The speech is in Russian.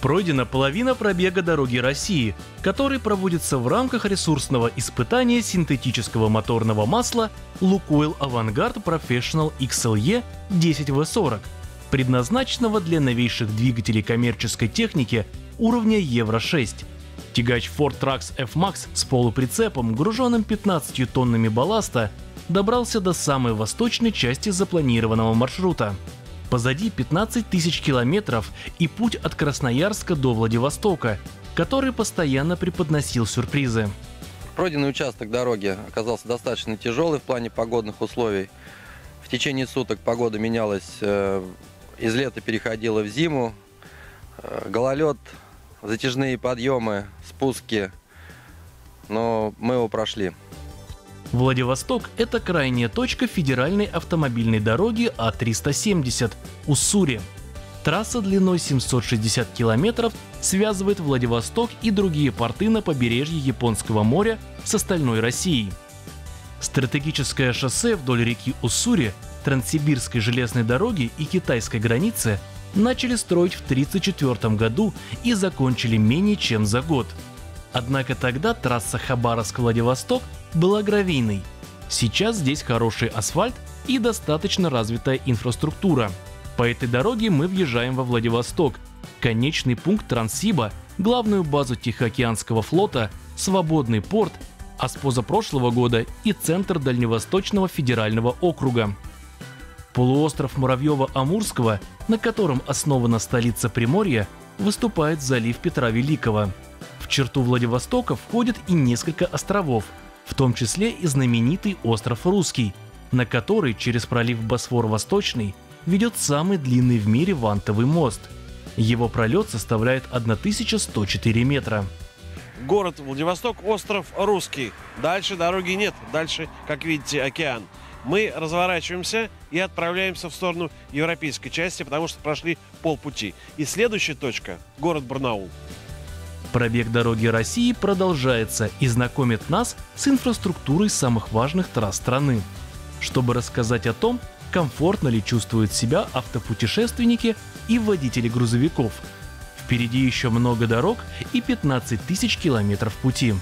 Пройдена половина пробега дороги России, который проводится в рамках ресурсного испытания синтетического моторного масла Lukoil Avantgarde Professional XLE 10V40, предназначенного для новейших двигателей коммерческой техники уровня Евро-6. Тягач Ford Trucks F-Max с полуприцепом, груженным 15 тоннами балласта, добрался до самой восточной части запланированного маршрута. Позади 15 тысяч километров и путь от Красноярска до Владивостока, который постоянно преподносил сюрпризы. Пройденный участок дороги оказался достаточно тяжелый в плане погодных условий. В течение суток погода менялась, э, из лета переходила в зиму. Э, гололед, затяжные подъемы, спуски, но мы его прошли. Владивосток – это крайняя точка федеральной автомобильной дороги А370 Уссури. Трасса длиной 760 километров связывает Владивосток и другие порты на побережье Японского моря с остальной Россией. Стратегическое шоссе вдоль реки Уссури, Транссибирской железной дороги и китайской границы начали строить в 1934 году и закончили менее чем за год. Однако тогда трасса Хабаровск-Владивосток была гравийной. Сейчас здесь хороший асфальт и достаточно развитая инфраструктура. По этой дороге мы въезжаем во Владивосток, конечный пункт Транссиба, главную базу Тихоокеанского флота, свободный порт, а с позапрошлого года и центр Дальневосточного федерального округа. Полуостров Муравьева-Амурского, на котором основана столица Приморья, выступает залив Петра Великого. В черту Владивостока входят и несколько островов – в том числе и знаменитый остров Русский, на который через пролив Босфор-Восточный ведет самый длинный в мире вантовый мост. Его пролет составляет 1104 метра. Город Владивосток, остров Русский. Дальше дороги нет, дальше, как видите, океан. Мы разворачиваемся и отправляемся в сторону европейской части, потому что прошли полпути. И следующая точка – город Барнаул. Пробег дороги России продолжается и знакомит нас с инфраструктурой самых важных трасс страны. Чтобы рассказать о том, комфортно ли чувствуют себя автопутешественники и водители грузовиков. Впереди еще много дорог и 15 тысяч километров пути.